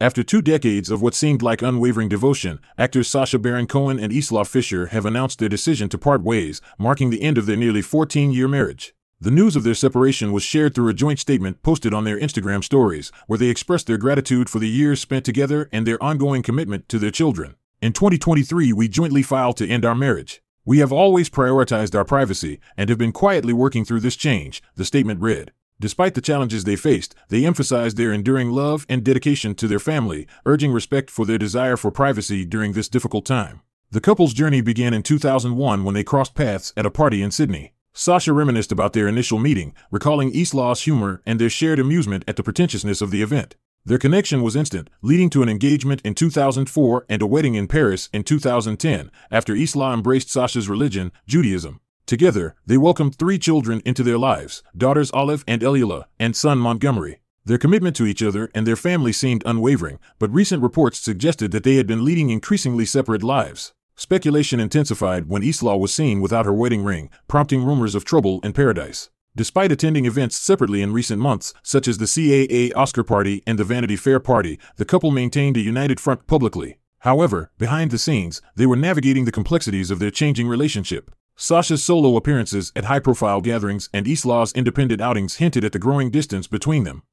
After two decades of what seemed like unwavering devotion, actors Sacha Baron Cohen and Isla Fisher have announced their decision to part ways, marking the end of their nearly 14 year marriage. The news of their separation was shared through a joint statement posted on their Instagram stories, where they expressed their gratitude for the years spent together and their ongoing commitment to their children. In 2023, we jointly filed to end our marriage. We have always prioritized our privacy and have been quietly working through this change, the statement read. Despite the challenges they faced, they emphasized their enduring love and dedication to their family, urging respect for their desire for privacy during this difficult time. The couple's journey began in 2001 when they crossed paths at a party in Sydney. Sacha reminisced about their initial meeting, recalling Isla's humor and their shared amusement at the pretentiousness of the event. Their connection was instant, leading to an engagement in 2004 and a wedding in Paris in 2010, after Isla embraced Sacha's religion, Judaism. Together, they welcomed three children into their lives daughters Olive and Elula, and son Montgomery. Their commitment to each other and their family seemed unwavering, but recent reports suggested that they had been leading increasingly separate lives. Speculation intensified when Isla was seen without her wedding ring, prompting rumors of trouble in paradise. Despite attending events separately in recent months, such as the CAA Oscar Party and the Vanity Fair Party, the couple maintained a united front publicly. However, behind the scenes, they were navigating the complexities of their changing relationship. Sacha's solo appearances at high profile gatherings and Isla's independent outings hinted at the growing distance between them.